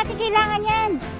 natin kailangan yan.